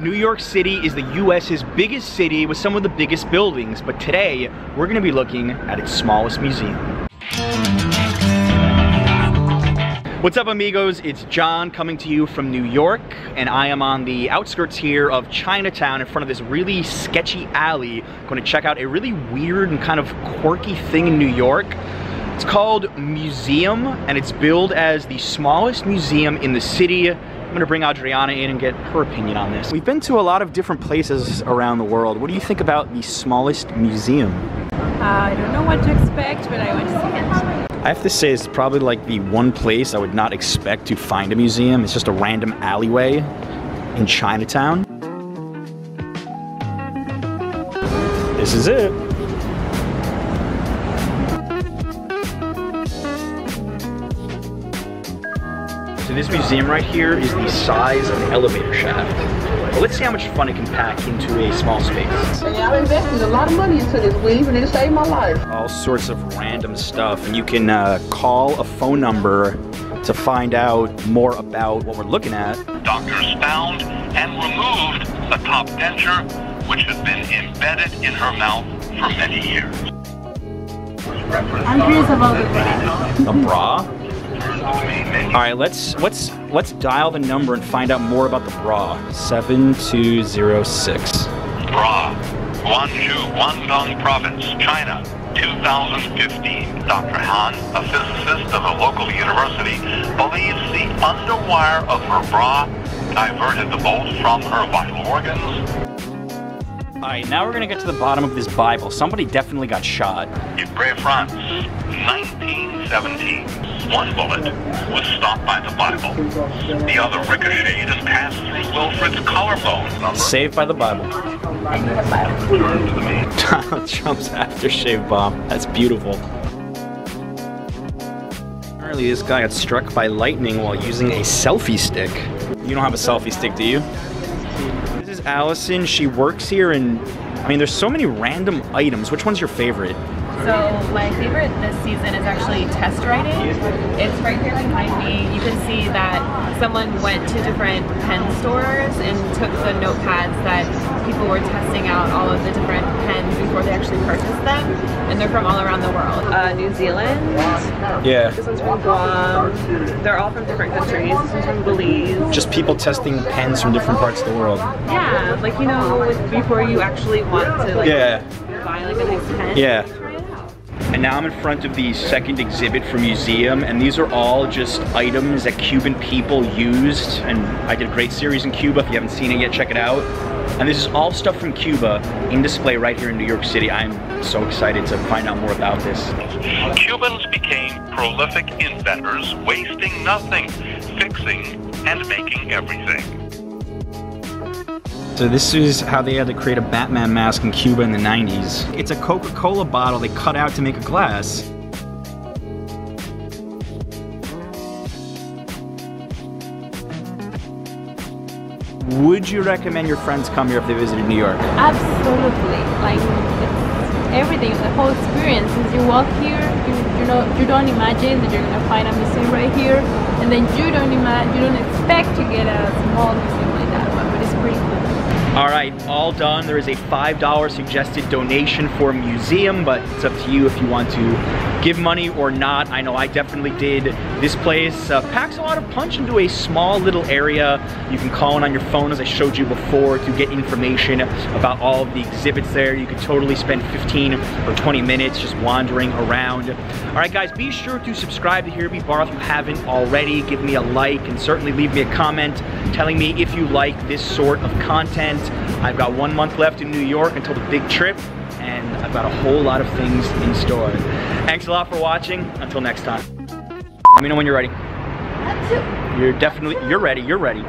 New York City is the US's biggest city with some of the biggest buildings, but today we're gonna be looking at its smallest museum. What's up amigos, it's Jon coming to you from New York and I am on the outskirts here of Chinatown in front of this really sketchy alley. I'm going to check out a really weird and kind of quirky thing in New York. It's called Mmuseumm and it's billed as the smallest museum in the city. I'm gonna bring Adriana in and get her opinion on this. We've been to a lot of different places around the world. What do you think about the smallest museum? Uh, I don't know what to expect, but I want to see it. I have to say it's probably like the one place I would not expect to find a museum. It's just a random alleyway in Chinatown. This is it. So this museum right here is the size of an elevator shaft. But let's see how much fun it can pack into a small space. Yeah, I invested a lot of money into this weave and it saved my life. All sorts of random stuff. And you can uh, call a phone number to find out more about what we're looking at. Doctors found and removed a top denture which had been embedded in her mouth for many years. I'm curious about the A bra? All right, let's let's let's dial the number and find out more about the bra. Seven two zero six. Bra, Guangzhou, Guangdong Province, China, 2015. Dr. Han, a physicist of a local university, believes the underwire of her bra diverted the bolts from her vital organs. All right, now we're gonna get to the bottom of this Bible. Somebody definitely got shot. Ypres, France, 1917. One bullet was stopped by the Bible. The other ricocheted and passed through Wilfred's collarbone. Number Saved by the Bible. Return to the main Donald Trump's aftershave balm. That's beautiful. Apparently this guy got struck by lightning while using a selfie stick. You don't have a selfie stick, do you? This is Allison. She works here and I mean there's so many random items. Which one's your favorite? So my favorite this season is actually test writing. It's right here behind me. You can see that someone went to different pen stores and took the notepads that people were testing out all of the different pens before they actually purchased them. And they're from all around the world. Uh, New Zealand. Yeah. This one's from Guam. They're all from different countries. This one's from Belize. Just people testing pens from different parts of the world. Yeah, like you know, before you actually want to like Yeah. buy like a nice pen. Yeah. And now I'm in front of the second exhibit for Mmuseumm, and these are all just items that Cuban people used. And I did a great series in Cuba. If you haven't seen it yet, check it out. And this is all stuff from Cuba in display right here in New York City. I'm so excited to find out more about this. Cubans became prolific inventors, wasting nothing, fixing and making everything. So this is how they had to create a Batman mask in Cuba in the 90s. It's a Coca-Cola bottle they cut out to make a glass. Would you recommend your friends come here if they visited New York? Absolutely, like everything, the whole experience. As you walk here, you you know you don't imagine that you're gonna find a museum right here, and then you don't imagine you don't expect to get a small museum like that All right, all done. There is a $5 suggested donation for a museum, but it's up to you if you want to give money or not. I know I definitely did. This place uh, packs a lot of punch into a small little area. You can call in on your phone, as I showed you before, to get information about all of the exhibits there. You could totally spend 15 or 20 minutes just wandering around. All right, guys, be sure to subscribe to Here Be Barr if you haven't already. Give me a like and certainly leave me a comment telling me if you like this sort of content. I've got one month left in New York until the big trip, and I've got a whole lot of things in store. Thanks a lot for watching. Until next time. Let me know when you're ready. You're definitely, you're ready, you're ready.